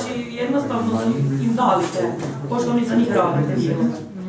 znači jednostavno su im dali te, pošto oni za njih rade te